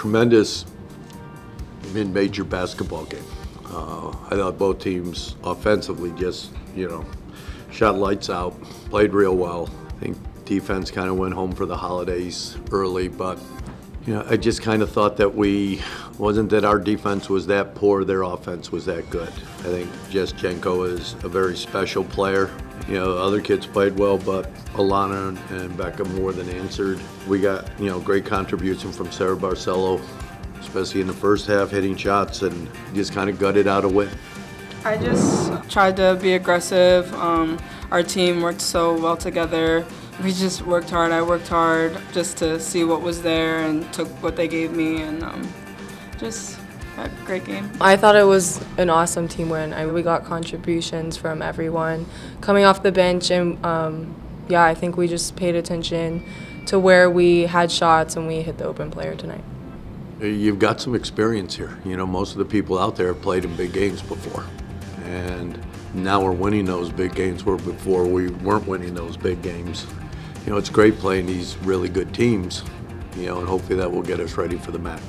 tremendous mid-major basketball game. Uh, I thought both teams offensively just, you know, shot lights out, played real well. I think defense kind of went home for the holidays early, but you know, I just kind of thought that we wasn't that our defense was that poor, their offense was that good. I think Jess is a very special player. You know, other kids played well, but Alana and Becca more than answered. We got, you know, great contribution from Sarah Barcelo, especially in the first half, hitting shots and just kind of gutted out a win. I just tried to be aggressive. Um, our team worked so well together. We just worked hard. I worked hard just to see what was there and took what they gave me and um, just a great game. I thought it was an awesome team win. I, we got contributions from everyone coming off the bench and um, yeah, I think we just paid attention to where we had shots and we hit the open player tonight. You've got some experience here. You know, most of the people out there have played in big games before and now we're winning those big games where before we weren't winning those big games. You know, it's great playing these really good teams, you know, and hopefully that will get us ready for the MAAC.